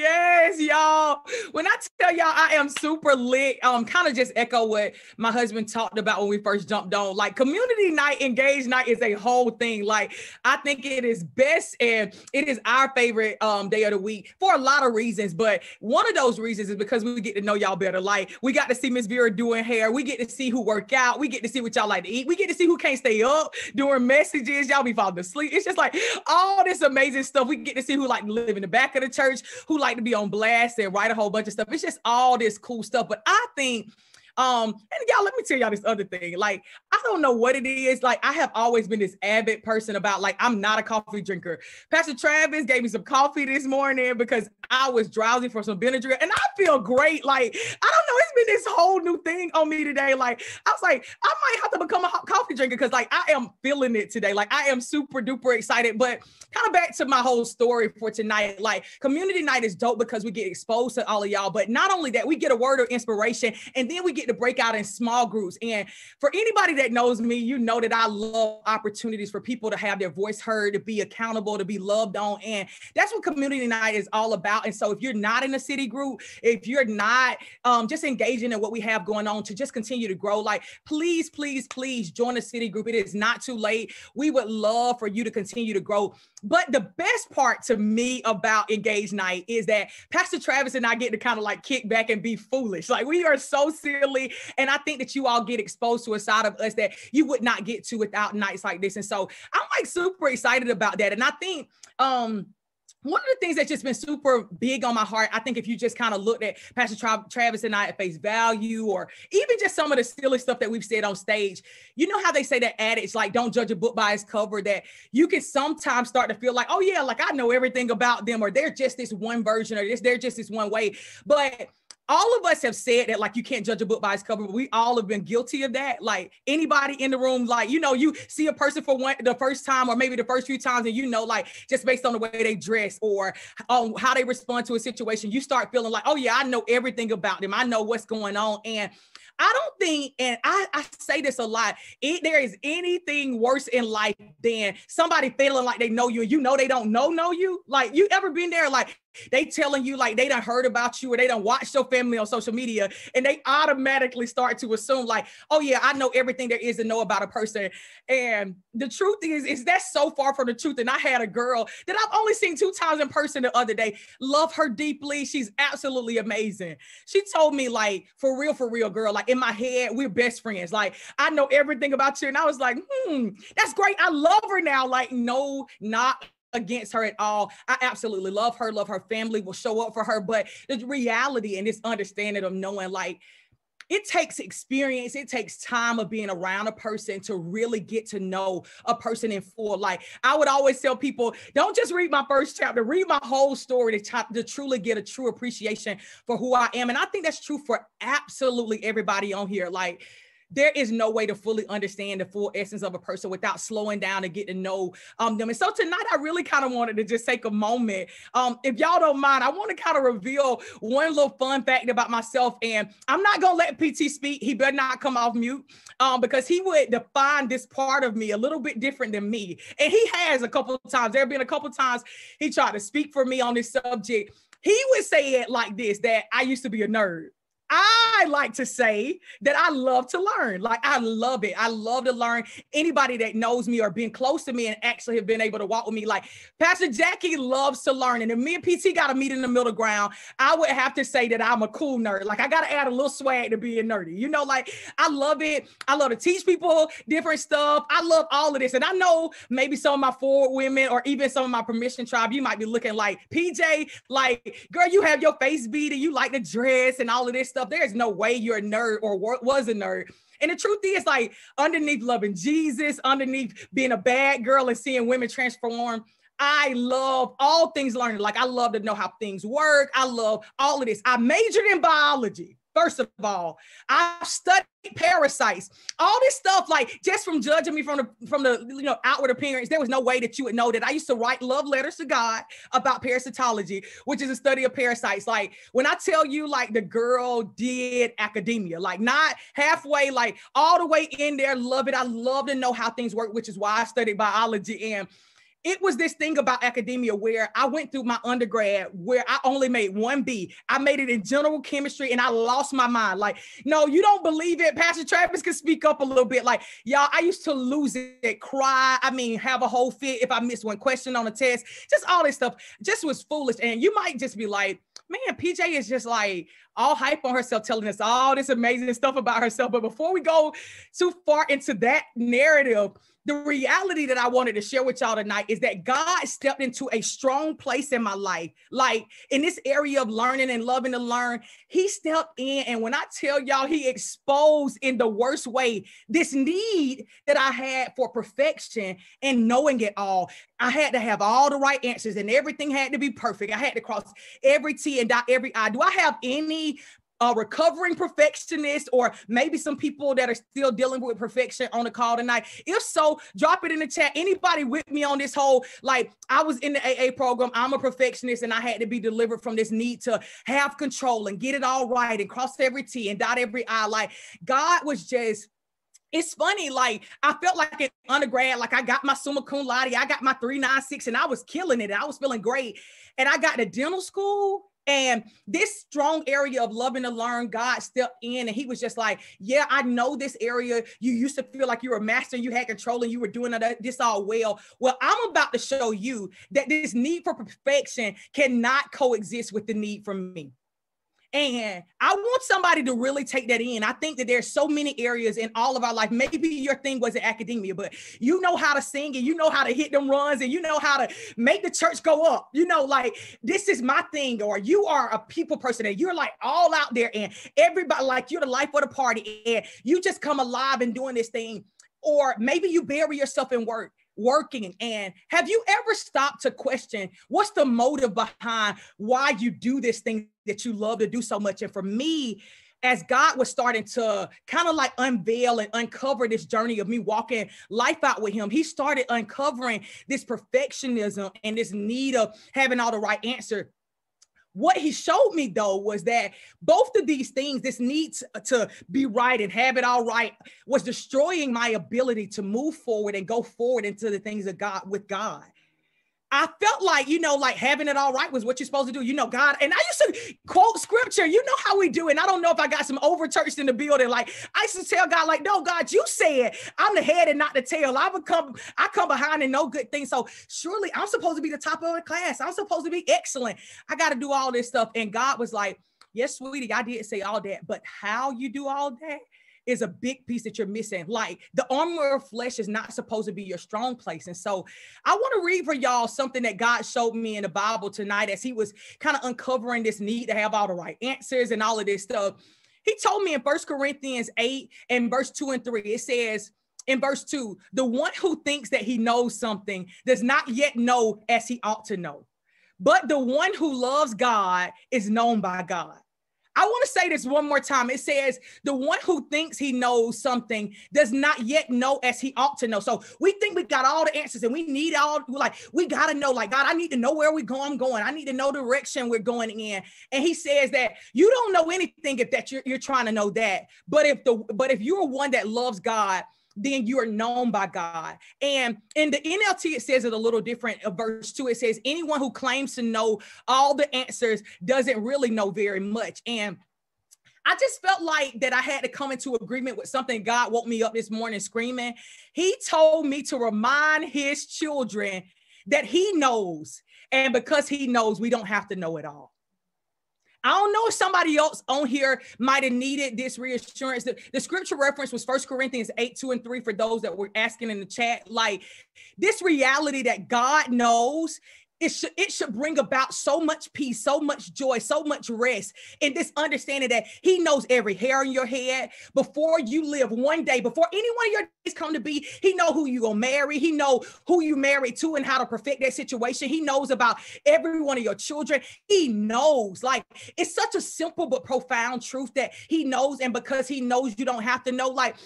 Yes, y'all. When I tell y'all I am super lit, um, kind of just echo what my husband talked about when we first jumped on. Like community night, Engage Night is a whole thing. Like I think it is best and it is our favorite um day of the week for a lot of reasons. But one of those reasons is because we get to know y'all better. Like we got to see Miss Vera doing hair, we get to see who work out, we get to see what y'all like to eat, we get to see who can't stay up doing messages, y'all be falling asleep. It's just like all this amazing stuff. We get to see who like live in the back of the church, who like to be on blast and write a whole bunch of stuff. It's just all this cool stuff. But I think um, and y'all, let me tell y'all this other thing. Like, I don't know what it is. Like, I have always been this avid person about like I'm not a coffee drinker. Pastor Travis gave me some coffee this morning because I was drowsy for some Benadryl, and I feel great. Like, I don't know, it's been this whole new thing on me today. Like, I was like, I might have to become a coffee drinker because like I am feeling it today. Like, I am super duper excited. But kind of back to my whole story for tonight. Like, community night is dope because we get exposed to all of y'all. But not only that, we get a word of inspiration, and then we get to break out in small groups. And for anybody that knows me, you know that I love opportunities for people to have their voice heard, to be accountable, to be loved on. And that's what community night is all about. And so if you're not in a city group, if you're not um, just engaging in what we have going on to just continue to grow, like please, please, please join a city group. It is not too late. We would love for you to continue to grow. But the best part to me about Engage Night is that Pastor Travis and I get to kind of like kick back and be foolish. Like we are so silly. And I think that you all get exposed to a side of us that you would not get to without nights like this. And so I'm like super excited about that. And I think um one of the things that's just been super big on my heart, I think if you just kind of looked at Pastor Tra- Travis and I at face value, or even just some of the silly stuff that we've said on stage, you know how they say that adage, like don't judge a book by its cover, that you can sometimes start to feel like, oh yeah, like I know everything about them, or they're just this one version, or this, they're just this one way. But all of us have said that like you can't judge a book by its cover but we all have been guilty of that. Like anybody in the room like you know you see a person for one the first time or maybe the first few times and you know like just based on the way they dress or um, how they respond to a situation you start feeling like oh yeah i know everything about them. I know what's going on. And I don't think, and I, I say this a lot, it, there is anything worse in life than somebody feeling like they know you and you know they don't know know you. Like you ever been there? Like they telling you like they done heard about you or they done watched your family on social media and they automatically start to assume like, oh yeah, I know everything there is to know about a person. And the truth is, is that's so far from the truth. And I had a girl that I've only seen two times in person the other day. Love her deeply. She's absolutely amazing. She told me like, for real, for real, girl, like in my head, we're best friends. Like I know everything about you. And I was like, hmm, that's great. I love her now. Like, no, not against her at all. I absolutely love her, love her family, will show up for her. But the reality and this understanding of knowing like it takes experience, it takes time of being around a person to really get to know a person in full. Like I would always tell people, don't just read my first chapter, read my whole story to, to truly get a true appreciation for who I am. And I think that's true for absolutely everybody on here. Like there is no way to fully understand the full essence of a person without slowing down and getting to know um, them. And so tonight, I really kind of wanted to just take a moment. Um, if y'all don't mind, I want to kind of reveal one little fun fact about myself. And I'm not going to let PT speak. He better not come off mute um, because he would define this part of me a little bit different than me. And he has a couple of times. There have been a couple of times he tried to speak for me on this subject. He would say it like this that I used to be a nerd. I like to say that I love to learn. Like I love it. I love to learn. Anybody that knows me or been close to me and actually have been able to walk with me, like Pastor Jackie loves to learn. And if me and PT got to meet in the middle ground, I would have to say that I'm a cool nerd. Like I got to add a little swag to being nerdy. You know, like I love it. I love to teach people different stuff. I love all of this. And I know maybe some of my forward women or even some of my permission tribe, you might be looking like PJ, like, girl, you have your face beat and you like to dress and all of this stuff stuff, there's no way you're a nerd or was a nerd. And the truth is, like, underneath loving Jesus, underneath being a bad girl and seeing women transform, I love all things learning. Like, I love to know how things work. I love all of this. I majored in biology. First of all, I've studied parasites, all this stuff. Like just from judging me from the from the you know outward appearance, there was no way that you would know that I used to write love letters to God about parasitology, which is a study of parasites. Like when I tell you, like the girl did academia, like not halfway, like all the way in there. Love it. I love to know how things work, which is why I studied biology and it was this thing about academia where I went through my undergrad where I only made one B. I made it in general chemistry and I lost my mind. Like, no, you don't believe it. Pastor Travis can speak up a little bit. Like, y'all, I used to lose it, cry. I mean, have a whole fit if I missed one question on a test, just all this stuff just was foolish. And you might just be like, man, PJ is just like all hype on herself, telling us all this amazing stuff about herself. But before we go too far into that narrative, the reality that I wanted to share with y'all tonight is that God stepped into a strong place in my life. Like in this area of learning and loving to learn, He stepped in. And when I tell y'all, He exposed in the worst way this need that I had for perfection and knowing it all. I had to have all the right answers and everything had to be perfect. I had to cross every T and dot every I. Do I have any a recovering perfectionist or maybe some people that are still dealing with perfection on the call tonight? If so, drop it in the chat. Anybody with me on this whole, like I was in the AA program, I'm a perfectionist and I had to be delivered from this need to have control and get it all right and cross every T and dot every I. Like God was just it's funny, like I felt like an undergrad, like I got my summa cum laude, I got my 396, and I was killing it. I was feeling great. And I got to dental school and this strong area of loving to learn, God stepped in and he was just like, Yeah, I know this area. You used to feel like you were a master, you had control, and you were doing this all well. Well, I'm about to show you that this need for perfection cannot coexist with the need for me. And I want somebody to really take that in. I think that there's so many areas in all of our life. Maybe your thing wasn't academia, but you know how to sing and you know how to hit them runs and you know how to make the church go up. You know, like this is my thing, or you are a people person and you're like all out there and everybody like you're the life of the party and you just come alive and doing this thing. Or maybe you bury yourself in work working. And have you ever stopped to question what's the motive behind why you do this thing that you love to do so much? And for me, as God was starting to kind of like unveil and uncover this journey of me walking life out with Him, He started uncovering this perfectionism and this need of having all the right answer what he showed me though was that both of these things, this need to be right and have it all right, was destroying my ability to move forward and go forward into the things of God with God. I felt like, you know, like having it all right was what you're supposed to do. You know, God, and I used to quote scripture. You know how we do. And I don't know if I got some over churched in the building. Like I used to tell God, like, no, God, you said I'm the head and not the tail. I become, I come behind and no good thing. So surely I'm supposed to be the top of the class. I'm supposed to be excellent. I got to do all this stuff. And God was like, Yes, sweetie, I did say all that, but how you do all that is a big piece that you're missing. Like the armor of flesh is not supposed to be your strong place. And so I want to read for y'all something that God showed me in the Bible tonight as he was kind of uncovering this need to have all the right answers and all of this stuff. He told me in First Corinthians 8 and verse 2 and 3, it says, in verse 2, the one who thinks that he knows something does not yet know as he ought to know. But the one who loves God is known by God. I want to say this one more time. It says, the one who thinks he knows something does not yet know as he ought to know. So we think we got all the answers and we need all, like, we got to know, like, God, I need to know where we're going, I'm going. I need to know direction we're going in. And he says that you don't know anything if that you're, you're trying to know that. But if the, but if you're one that loves God, then you are known by God. And in the NLT, it says it a little different. Verse two, it says, anyone who claims to know all the answers doesn't really know very much. And I just felt like that I had to come into agreement with something God woke me up this morning screaming. He told me to remind his children that he knows. And because he knows, we don't have to know it all. I don't know if somebody else on here might have needed this reassurance. The, the scripture reference was First Corinthians 8, 2 and 3 for those that were asking in the chat. Like this reality that God knows it should it should bring about so much peace so much joy so much rest in this understanding that he knows every hair on your head. Before you live one day before any one of your days come to be he know who you gonna marry. He know who you married to and how to perfect that situation. He knows about every one of your children. He knows like it's such a simple but profound truth that he knows. And because he knows you don't have to know. Like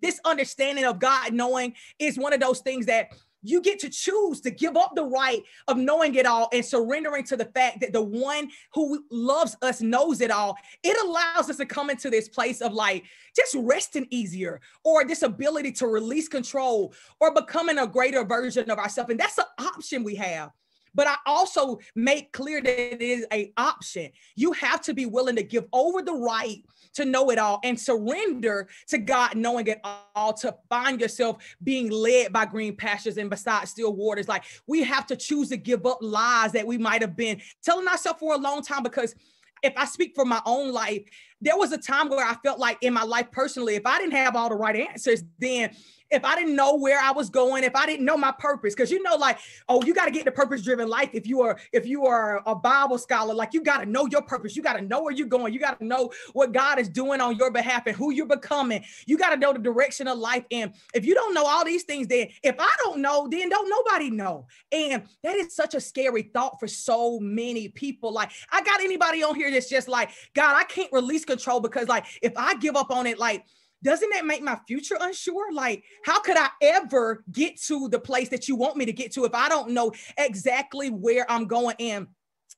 this understanding of god knowing is one of those things that you get to choose to give up the right of knowing it all and surrendering to the fact that the one who loves us knows it all. It allows us to come into this place of like just resting easier or this ability to release control or becoming a greater version of ourselves. And that's an option we have. But I also make clear that it is a option. You have to be willing to give over the right to know it all and surrender to God knowing it all to find yourself being led by green pastures and beside still waters. Like we have to choose to give up lies that we might have been telling ourselves for a long time because if I speak for my own life, there was a time where I felt like in my life personally, if I didn't have all the right answers, then if I didn't know where I was going, if I didn't know my purpose, because you know, like, oh, you got to get the purpose-driven life. If you are, if you are a Bible scholar, like you got to know your purpose. You got to know where you're going. You got to know what God is doing on your behalf and who you're becoming. You got to know the direction of life. And if you don't know all these things, then if I don't know, then don't nobody know. And that is such a scary thought for so many people. Like, I got anybody on here that's just like, God, I can't release control because, like, if I give up on it, like doesn't that make my future unsure? Like, how could I ever get to the place that you want me to get to if I don't know exactly where I'm going in?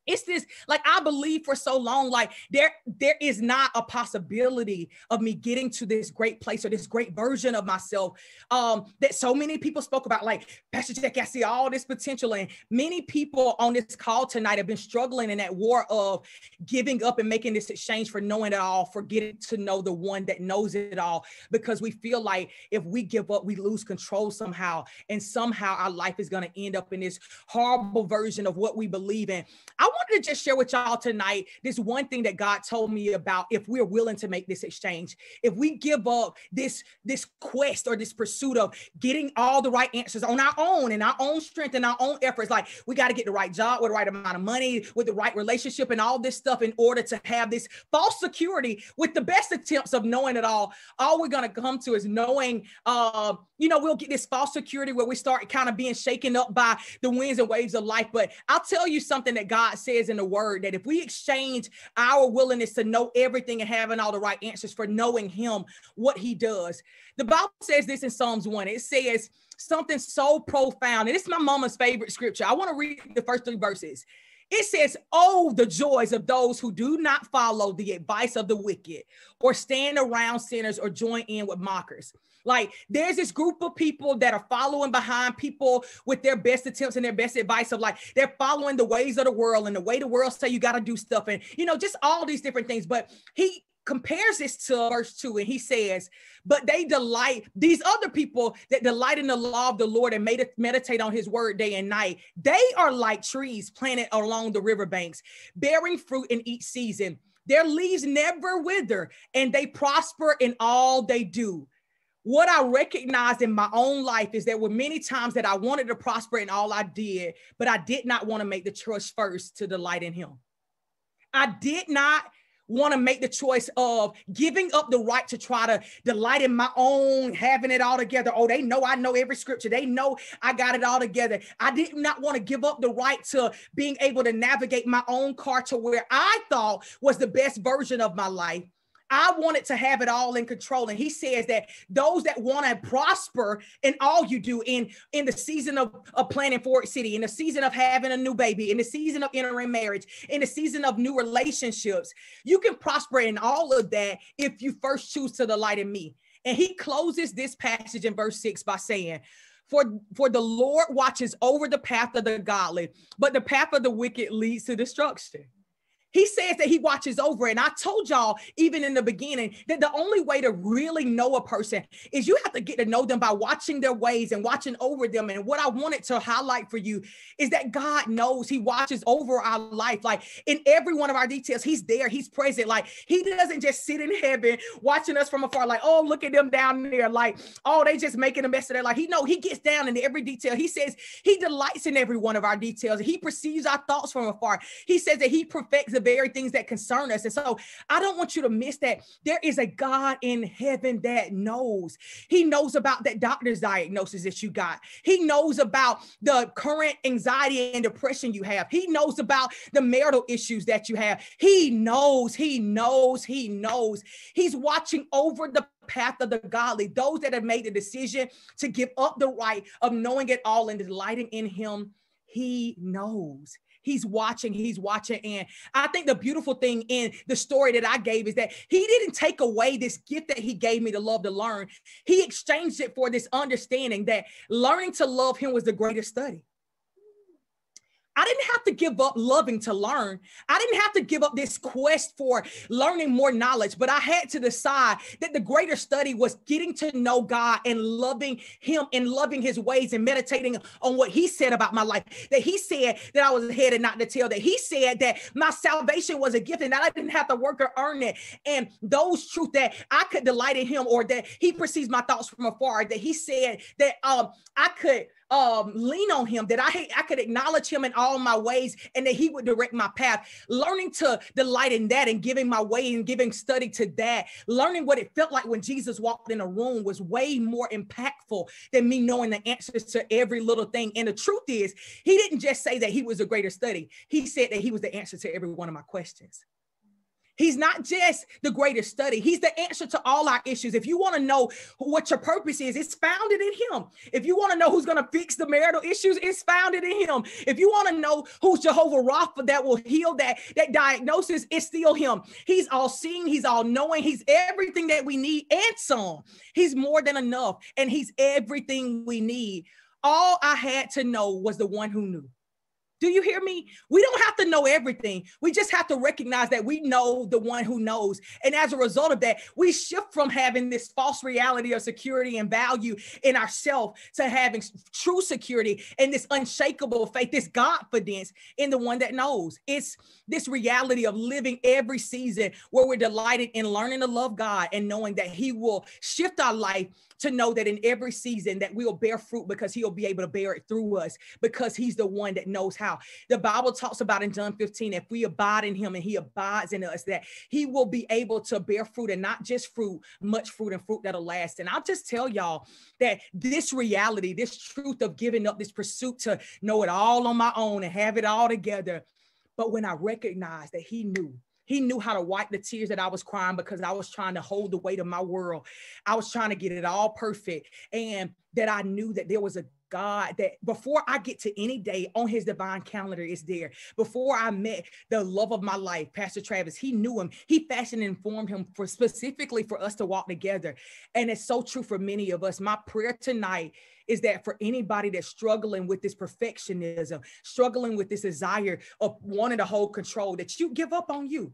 It's this like i believe for so long like there there is not a possibility of me getting to this great place or this great version of myself um that so many people spoke about like pastor jack i see all this potential. And many people on this call tonight have been struggling in that war of giving up and making this exchange for knowing it all for getting to know the one that knows it all. Because we feel like if we give up we lose control somehow. And somehow our life is going to end up in this horrible version of what we believe in. I wanted to just share with y'all tonight this one thing that God told me about if we're willing to make this exchange. If we give up this, this quest or this pursuit of getting all the right answers on our own and our own strength and our own efforts, like we got to get the right job with the right amount of money, with the right relationship and all this stuff in order to have this false security with the best attempts of knowing it all. All we're going to come to is knowing, uh, you know, we'll get this false security where we start kind of being shaken up by the winds and waves of life. But I'll tell you something that God says in the word that if we exchange our willingness to know everything and having all the right answers for knowing him, what he does, the Bible says this in Psalms 1. It says something so profound. And it's my mama's favorite scripture. I want to read the first three verses. It says, Oh, the joys of those who do not follow the advice of the wicked, or stand around sinners, or join in with mockers. Like there's this group of people that are following behind people with their best attempts and their best advice of like they're following the ways of the world and the way the world say you got to do stuff and you know just all these different things. But he compares this to verse 2 and he says but they delight these other people that delight in the law of the lord and made meditate on his word day and night they are like trees planted along the riverbanks bearing fruit in each season their leaves never wither and they prosper in all they do what I recognized in my own life is there were many times that I wanted to prosper in all I did, but I did not want to make the choice first to delight in Him. I did not want to make the choice of giving up the right to try to delight in my own having it all together. Oh, they know I know every scripture. They know I got it all together. I did not want to give up the right to being able to navigate my own car to where I thought was the best version of my life. I wanted to have it all in control. And he says that those that want to prosper in all you do in, in the season of, of planning Forward City, in the season of having a new baby, in the season of entering marriage, in the season of new relationships, you can prosper in all of that if you first choose to delight in me. And he closes this passage in verse six by saying, for, for the Lord watches over the path of the godly, but the path of the wicked leads to destruction. He says that he watches over. And I told y'all, even in the beginning, that the only way to really know a person is you have to get to know them by watching their ways and watching over them. And what I wanted to highlight for you is that God knows He watches over our life. Like in every one of our details, He's there, He's present. Like He doesn't just sit in heaven watching us from afar, like, oh, look at them down there. Like, oh, they just making a mess of their life. He know He gets down in every detail. He says He delights in every one of our details. He perceives our thoughts from afar. He says that He perfects the very things that concern us. And so I don't want you to miss that there is a God in heaven that knows. He knows about that doctor's diagnosis that you got. He knows about the current anxiety and depression you have. He knows about the marital issues that you have. He knows, he knows, he knows. He's watching over the path of the godly, those that have made the decision to give up the right of knowing it all and delighting in him. He knows. He's watching, he's watching. And I think the beautiful thing in the story that I gave is that he didn't take away this gift that he gave me to love to learn. He exchanged it for this understanding that learning to love him was the greatest study. I didn't have to give up loving to learn. I didn't have to give up this quest for learning more knowledge, but I had to decide that the greater study was getting to know God and loving Him and loving His ways and meditating on what He said about my life. That He said that I was ahead and not to tail. That He said that my salvation was a gift and that I didn't have to work or earn it. And those truths that I could delight in Him or that He perceives my thoughts from afar. That He said that um I could um, lean on him, that I, I could acknowledge him in all my ways and that he would direct my path. Learning to delight in that and giving my way and giving study to that. Learning what it felt like when Jesus walked in a room was way more impactful than me knowing the answers to every little thing. And the truth is, he didn't just say that he was a greater study, he said that he was the answer to every one of my questions. He's not just the greatest study. He's the answer to all our issues. If you want to know what your purpose is, it's founded in him. If you want to know who's going to fix the marital issues, it's founded in him. If you want to know who's Jehovah Rapha that will heal that, that diagnosis, it's still him. He's all seeing, he's all knowing, he's everything that we need and some. He's more than enough, and he's everything we need. All I had to know was the one who knew. Do you hear me? We don't have to know everything. We just have to recognize that we know the one who knows. And as a result of that, we shift from having this false reality of security and value in ourselves to having true security and this unshakable faith, this confidence in the one that knows. It's this reality of living every season where we're delighted in learning to love God and knowing that He will shift our life to know that in every season that we'll bear fruit because he'll be able to bear it through us because he's the one that knows how. The Bible talks about in John 15, if we abide in him and he abides in us, that he will be able to bear fruit and not just fruit, much fruit and fruit that'll last. And I'll just tell y'all that this reality, this truth of giving up this pursuit to know it all on my own and have it all together. But when I recognize that he knew he knew how to wipe the tears that I was crying because I was trying to hold the weight of my world. I was trying to get it all perfect. And that I knew that there was a God that before I get to any day on his divine calendar is there. Before I met the love of my life, Pastor Travis, he knew him. He fashioned and formed him for specifically for us to walk together. And it's so true for many of us. My prayer tonight is that for anybody that's struggling with this perfectionism, struggling with this desire of wanting to hold control, that you give up on you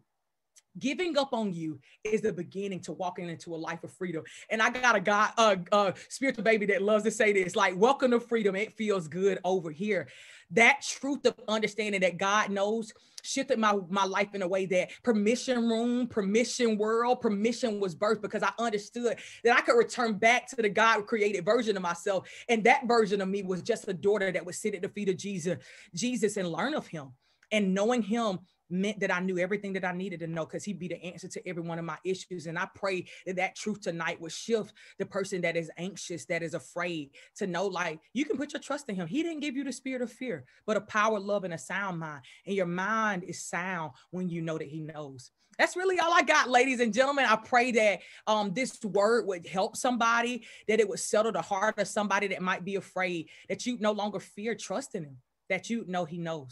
giving up on you is the beginning to walking into a life of freedom. And I got a guy, a spiritual baby that loves to say this, like, welcome to freedom. It feels good over here. That truth of understanding that God knows shifted my, my life in a way that permission room, permission world, permission was birthed because I understood that I could return back to the God created version of myself. And that version of me was just a daughter that would sit at the feet of Jesus, Jesus and learn of him. And knowing him meant that I knew everything that I needed to know because he'd be the answer to every one of my issues. And I pray that that truth tonight would shift the person that is anxious, that is afraid to know like you can put your trust in him. He didn't give you the spirit of fear, but a power, love, and a sound mind. And your mind is sound when you know that he knows. That's really all I got, ladies and gentlemen. I pray that um, this word would help somebody, that it would settle the heart of somebody that might be afraid, that you no longer fear trusting him, that you know he knows.